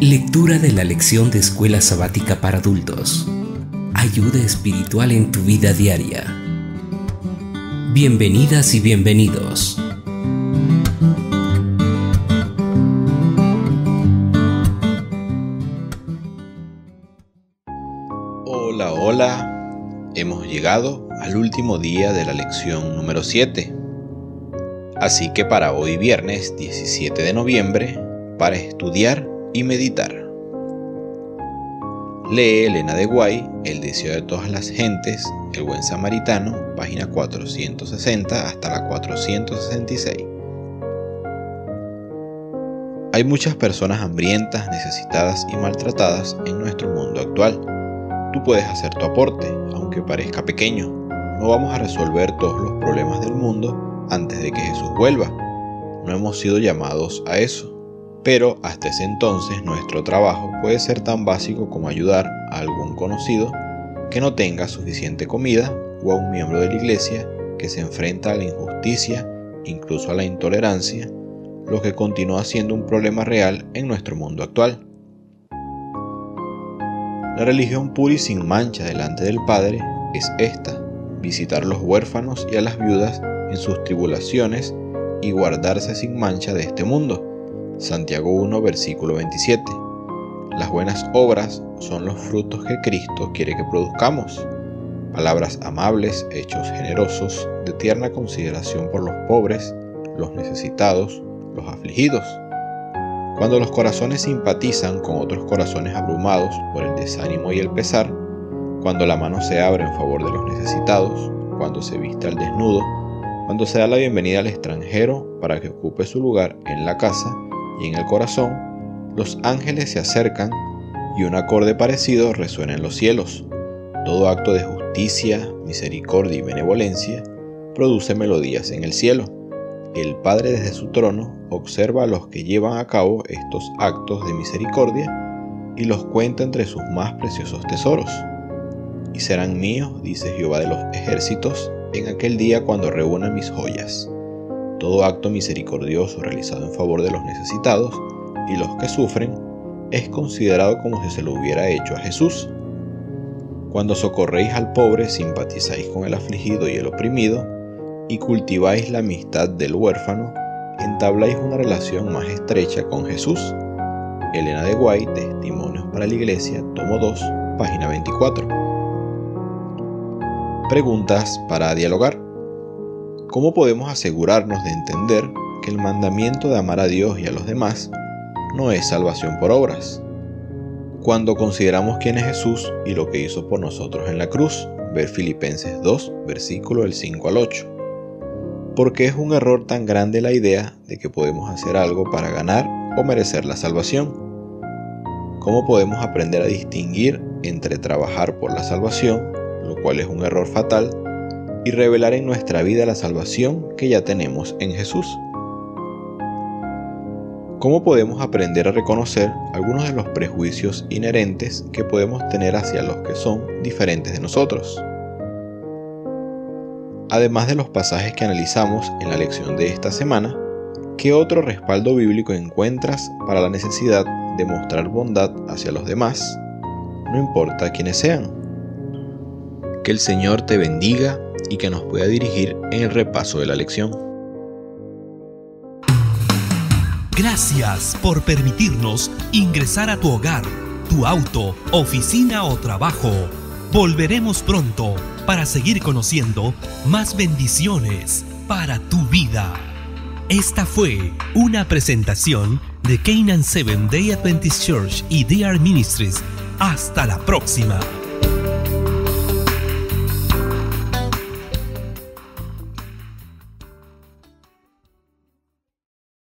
Lectura de la lección de Escuela Sabática para Adultos. Ayuda espiritual en tu vida diaria. Bienvenidas y bienvenidos. Hola, hola. Hemos llegado al último día de la lección número 7. Así que para hoy viernes 17 de noviembre, para estudiar y meditar. Lee Elena de Guay, El deseo de todas las gentes, El buen samaritano, página 460 hasta la 466. Hay muchas personas hambrientas, necesitadas y maltratadas en nuestro mundo actual. Tú puedes hacer tu aporte, aunque parezca pequeño. No vamos a resolver todos los problemas del mundo antes de que Jesús vuelva. No hemos sido llamados a eso. Pero hasta ese entonces nuestro trabajo puede ser tan básico como ayudar a algún conocido que no tenga suficiente comida o a un miembro de la iglesia que se enfrenta a la injusticia, incluso a la intolerancia, lo que continúa siendo un problema real en nuestro mundo actual. La religión pura y sin mancha delante del Padre es esta, visitar a los huérfanos y a las viudas en sus tribulaciones y guardarse sin mancha de este mundo. Santiago 1, versículo 27. Las buenas obras son los frutos que Cristo quiere que produzcamos. Palabras amables, hechos generosos, de tierna consideración por los pobres, los necesitados, los afligidos. Cuando los corazones simpatizan con otros corazones abrumados por el desánimo y el pesar, cuando la mano se abre en favor de los necesitados, cuando se viste al desnudo, cuando se da la bienvenida al extranjero para que ocupe su lugar en la casa y en el corazón, los ángeles se acercan y un acorde parecido resuena en los cielos. Todo acto de justicia, misericordia y benevolencia produce melodías en el cielo. El Padre desde su trono observa a los que llevan a cabo estos actos de misericordia y los cuenta entre sus más preciosos tesoros. Y serán míos, dice Jehová de los ejércitos, en aquel día cuando reúna mis joyas. Todo acto misericordioso realizado en favor de los necesitados y los que sufren es considerado como si se lo hubiera hecho a Jesús. Cuando socorréis al pobre, simpatizáis con el afligido y el oprimido, y cultiváis la amistad del huérfano, entabláis una relación más estrecha con Jesús. Elena de Guay, Testimonios para la Iglesia, tomo 2, página 24. Preguntas para dialogar. ¿Cómo podemos asegurarnos de entender que el mandamiento de amar a Dios y a los demás no es salvación por obras? Cuando consideramos quién es Jesús y lo que hizo por nosotros en la cruz, ver Filipenses 2, versículo del 5 al 8. ¿Por qué es un error tan grande la idea de que podemos hacer algo para ganar o merecer la salvación? ¿Cómo podemos aprender a distinguir entre trabajar por la salvación, lo cual es un error fatal, y revelar en nuestra vida la salvación que ya tenemos en Jesús. ¿Cómo podemos aprender a reconocer algunos de los prejuicios inherentes que podemos tener hacia los que son diferentes de nosotros? Además de los pasajes que analizamos en la lección de esta semana, ¿qué otro respaldo bíblico encuentras para la necesidad de mostrar bondad hacia los demás, no importa quiénes sean? Que el Señor te bendiga y que nos pueda dirigir en el repaso de la lección. Gracias por permitirnos ingresar a tu hogar, tu auto, oficina o trabajo. Volveremos pronto para seguir conociendo más bendiciones para tu vida. Esta fue una presentación de Canaan Seven Day Adventist Church y DR Ministries. Hasta la próxima.